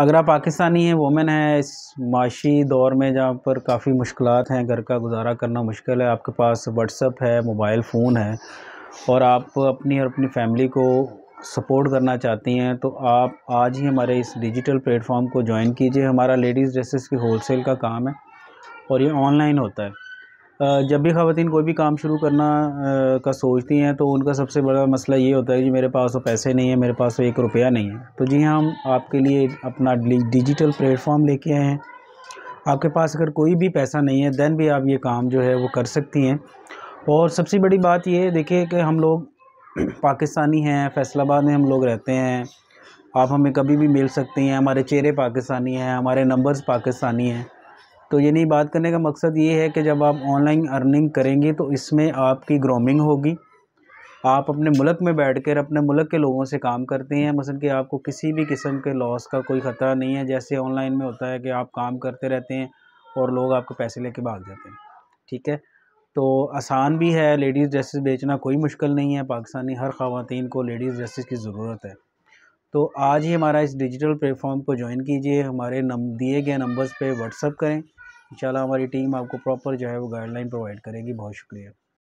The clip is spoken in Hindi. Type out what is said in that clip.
अगर आप पाकिस्तानी हैं वोमेन हैं, इस माशी दौर में जहाँ पर काफ़ी मुश्किल हैं, घर का गुजारा करना मुश्किल है, आपके पास व्हाट्सअप है मोबाइल फ़ोन है, और आप अपनी और अपनी फैमिली को सपोर्ट करना चाहती हैं तो आप आज ही हमारे इस डिजिटल प्लेटफॉर्म को ज्वाइन कीजिए। हमारा लेडीज़ ड्रेसेस की होलसेल का काम है, और ये ऑनलाइन होता है। जब भी ख़वान कोई भी काम शुरू करना का सोचती हैं तो उनका सबसे बड़ा मसला ये होता है कि मेरे पास तो पैसे नहीं है, मेरे पास तो एक रुपया नहीं है। तो जी हाँ हम आपके लिए अपना डिजिटल प्लेटफॉर्म लेके आए हैं। आपके पास अगर कोई भी पैसा नहीं है, दैन भी आप ये काम जो है वो कर सकती हैं। और सबसे बड़ी बात ये देखिए कि हम लोग पाकिस्तानी हैं, फैसलाबाद में हम लोग रहते हैं। आप हमें कभी भी मिल सकती हैं, हमारे चेहरे पाकिस्तानी हैं, हमारे नंबर्स पाकिस्तानी हैं। तो ये नहीं, बात करने का मकसद ये है कि जब आप ऑनलाइन अर्निंग करेंगे तो इसमें आपकी ग्रोमिंग होगी। आप अपने मुल्क में बैठ कर अपने मुल्क के लोगों से काम करते हैं। मसल कि आपको किसी भी किस्म के लॉस का कोई ख़तरा नहीं है। जैसे ऑनलाइन में होता है कि आप काम करते रहते हैं और लोग आपको पैसे लेके भाग जाते हैं। ठीक है? तो आसान भी है लेडीज़ ड्रेसेस बेचना कोई मुश्किल नहीं है। पाकिस्तानी हर ख़वान को लेडीज़ ड्रेसेस की ज़रूरत है। तो आज ही हमारा इस डिजिटल प्लेटफॉर्म को ज्वाइन कीजिए। हमारे नम, दिए गए नंबर्स पे व्हाट्सअप करें। इंशाल्लाह हमारी टीम आपको प्रॉपर जो है वो गाइडलाइन प्रोवाइड करेगी बहुत शुक्रिया।